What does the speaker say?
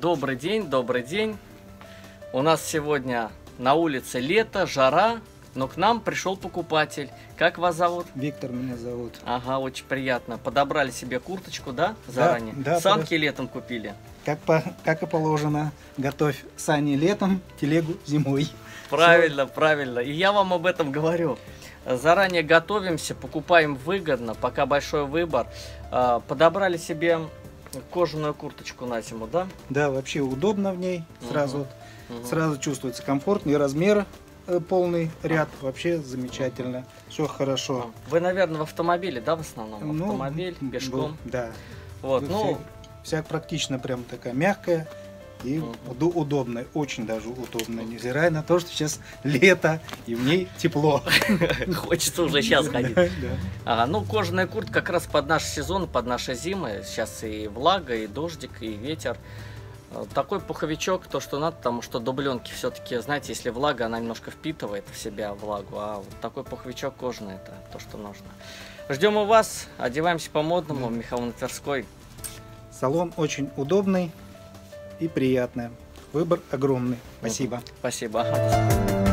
Добрый день, добрый день. У нас сегодня на улице лето, жара, но к нам пришел покупатель. Как вас зовут? Виктор меня зовут. Ага, очень приятно. Подобрали себе курточку, да, заранее? да, Санки просто- летом купили. Как, по, как и положено, готовь сани летом, телегу зимой. Правильно, правильно. И я вам об этом говорю. Заранее готовимся, покупаем выгодно, пока большой выбор. А, Подобрали себе кожаную курточку на зиму, да? Да, вообще удобно в ней. Сразу, Мгм. вот, Мгм. сразу чувствуется комфортный размер, э, полный ряд. Вообще замечательно. Все хорошо. Вы, наверное, в автомобиле, да, в основном? Ну, Автомобиль, был- пешком. Да. Вот, ну, Вся практично прям такая мягкая и Мгм. уду- удобная. Очень даже удобная. Невзирая на то, что сейчас лето и в ней тепло. хочется уже сейчас ходить. Ага, ну, кожаная куртка как раз под наш сезон, под наши зимы. Сейчас и влага, и дождик, и ветер. Э, Такой пуховичок, то, что надо, потому что дубленки все-таки, знаете, если влага, она немножко впитывает в себя влагу, а вот такой пуховичок кожаный, это то, что нужно. Ждем у вас, одеваемся по-модному, Михаил на Тверской. Салон очень удобный и приятный. Выбор огромный. Спасибо. Спасибо.